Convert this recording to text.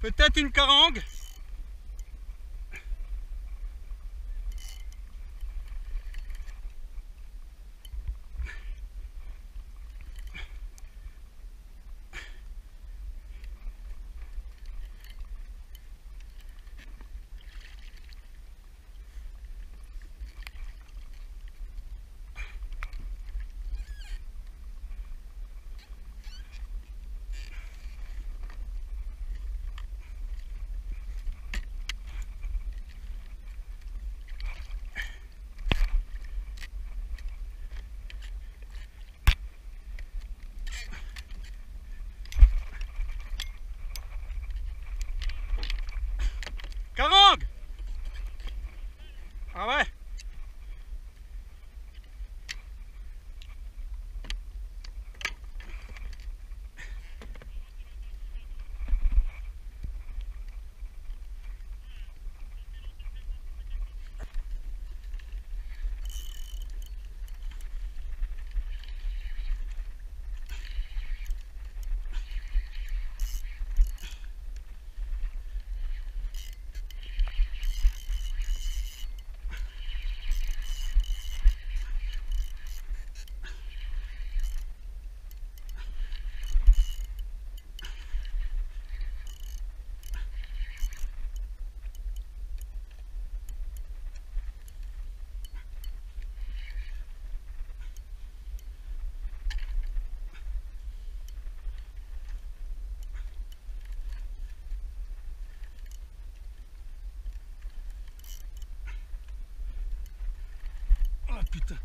Peut-être une carangue All right. çıktı.